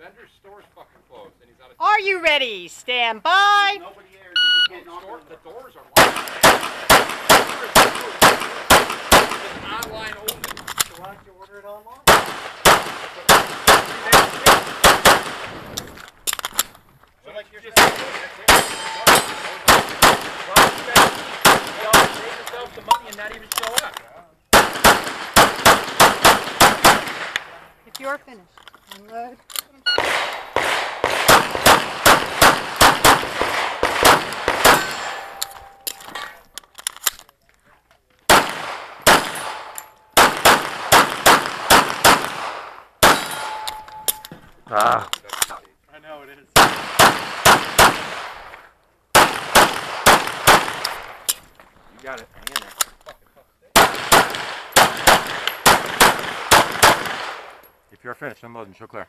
vendor's store's fucking closed, and he's out of. Are you ready? Stand by. Nobody there, you can't knock store, on the the doors are locked. It's online only. So why don't you order it online? So like you're just the money and not even show up. If you're finished, unload. Ah. I know it is. You got it. If you're finished, unload and show clear.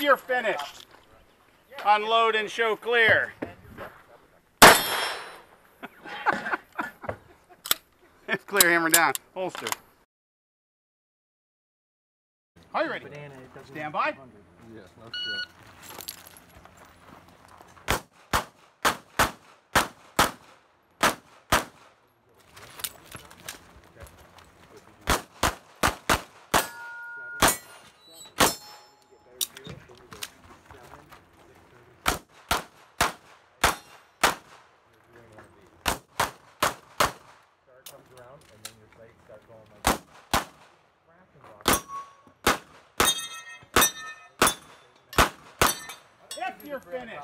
You're finished, unload and show clear. it's clear, hammer down, holster. Are you ready? Stand by. Yes, no shit. If you're finished,